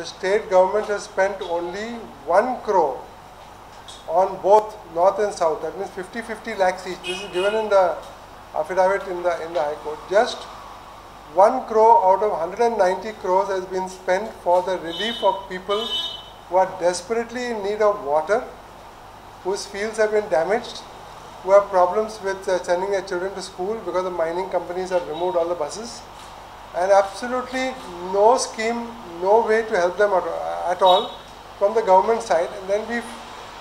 the state government has spent only 1 crore on both north and south. That means 50 50 lakhs each. This is given in the affidavit in the, in the High Court. Just 1 crore out of 190 crores has been spent for the relief of people who are desperately in need of water, whose fields have been damaged, who have problems with uh, sending their children to school because the mining companies have removed all the buses, and absolutely no scheme, no way to help them at, all from the government side. And then we,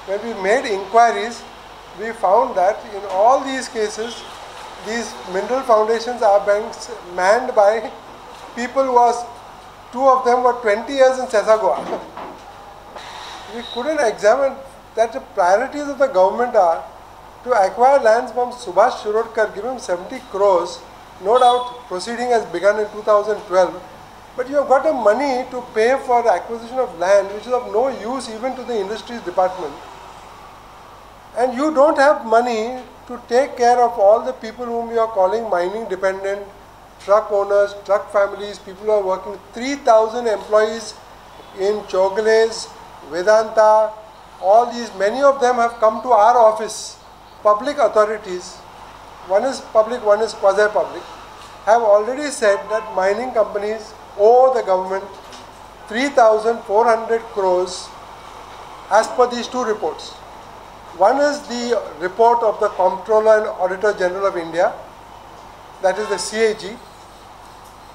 when we made inquiries, we found that in all these cases, these mineral foundations are banks manned by people who was, two of them were 20 years in Sesa Goa. we couldn't examine that the priorities of the government are to acquire lands from Subhash Shirodkar, give him 70 crores. No doubt proceeding has begun in 2012. But you have got the money to pay for the acquisition of land which is of no use even to the industries department. And you don't have money to take care of all the people whom you are calling mining dependent, truck owners, truck families, people who are working, 3,000 employees in Chowgules, Vedanta, all these, many of them have come to our office. Public authorities, one is public, one is quasi-public, have already said that mining companies owe the government 3,400 crores as per these two reports. One is the report of the Comptroller and Auditor General of India, that is the CAG,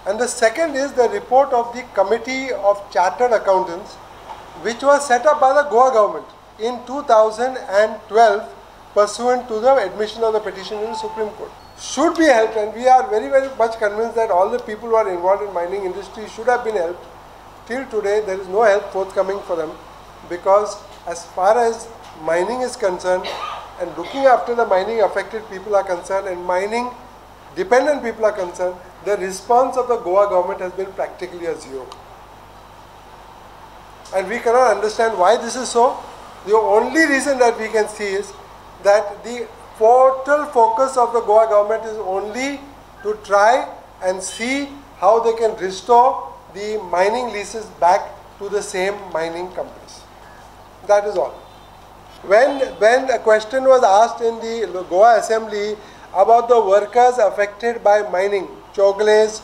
and the second is the report of the Committee of Chartered Accountants, which was set up by the Goa government in 2012 pursuant to the admission of the petition in the Supreme Court. Should be helped, and we are very, very much convinced that all the people who are involved in mining industry should have been helped. Till today, there is no help forthcoming for them because as far as mining is concerned and looking after the mining affected people are concerned and mining dependent people are concerned, the response of the Goa government has been practically a zero. And we cannot understand why this is so. The only reason that we can see is that the total focus of the Goa government is only to try and see how they can restore the mining leases back to the same mining companies. That is all. When, when a question was asked in the Goa assembly about the workers affected by mining, Chowgules,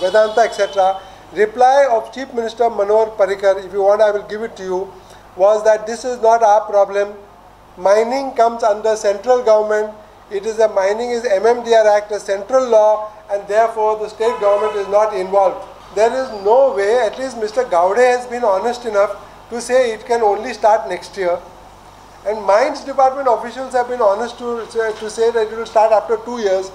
Vedanta, etc., reply of Chief Minister Manohar Parrikar, if you want I will give it to you, was that this is not our problem. Mining comes under central government. It is a mining is MMDR Act, a central law, and therefore the state government is not involved. There is no way, at least Mr. Gowde has been honest enough to say it can only start next year. And mines department officials have been honest to, to say that it will start after two years.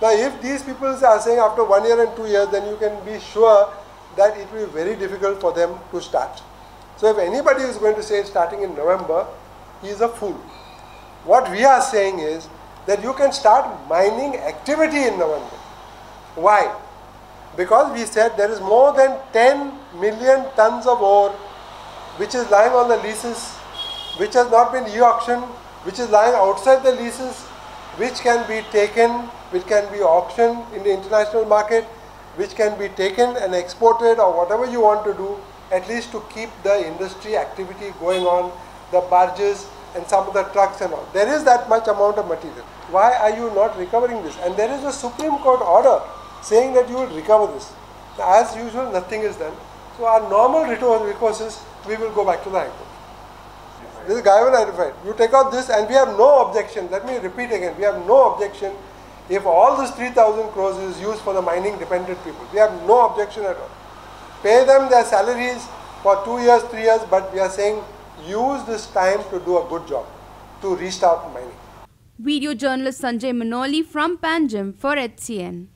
Now, if these people are saying after one year and two years, then you can be sure that it will be very difficult for them to start. So, if anybody is going to say starting in November, he is a fool. What we are saying is that you can start mining activity in November. Why? Because we said there is more than 10 million tons of ore which is lying on the leases which has not been e-auctioned, which is lying outside the leases, which can be taken, which can be auctioned in the international market, which can be taken and exported or whatever you want to do, at least to keep the industry activity going on, the barges and some of the trucks and all. There is that much amount of material. Why are you not recovering this? And there is a Supreme Court order saying that you will recover this. As usual, nothing is done. So our normal recourse is we will go back to the High Court. This is Gaiwan identified. You take out this and we have no objection. Let me repeat again. We have no objection if all this 3000 crores is used for the mining dependent people. We have no objection at all. Pay them their salaries for two years, three years, but we are saying use this time to do a good job, to restart mining. Video journalist Sanjay Manoli from Panjim for HCN.